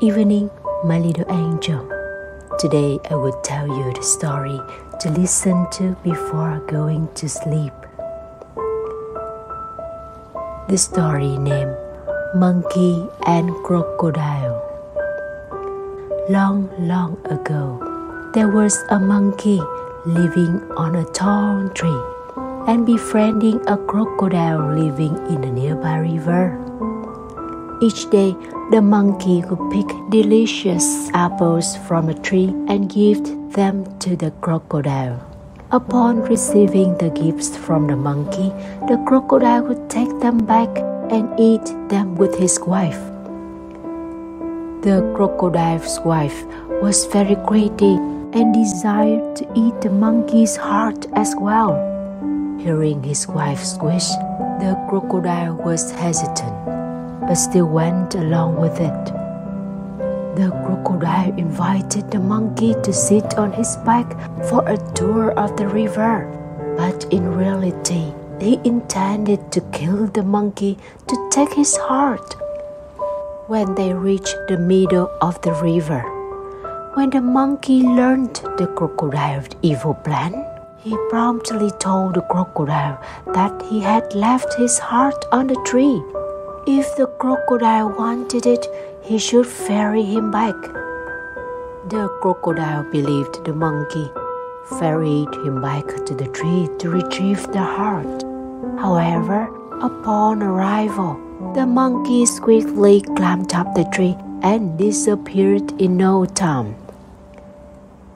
evening, my little angel. Today I will tell you the story to listen to before going to sleep. The story named Monkey and Crocodile. Long, long ago, there was a monkey living on a tall tree and befriending a crocodile living in a nearby river. Each day, the monkey would pick delicious apples from a tree and give them to the crocodile. Upon receiving the gifts from the monkey, the crocodile would take them back and eat them with his wife. The crocodile's wife was very greedy and desired to eat the monkey's heart as well. Hearing his wife's wish, the crocodile was hesitant but still went along with it. The crocodile invited the monkey to sit on his back for a tour of the river, but in reality, he intended to kill the monkey to take his heart. When they reached the middle of the river, when the monkey learned the crocodile's evil plan, he promptly told the crocodile that he had left his heart on the tree if the crocodile wanted it, he should ferry him back. The crocodile believed the monkey ferried him back to the tree to retrieve the heart. However, upon arrival, the monkey swiftly climbed up the tree and disappeared in no time.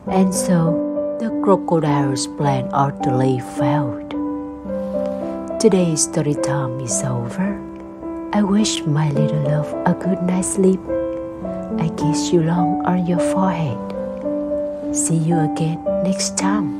And so, the crocodile's plan utterly failed. Today's story time is over. I wish my little love a good night's sleep. I kiss you long on your forehead. See you again next time.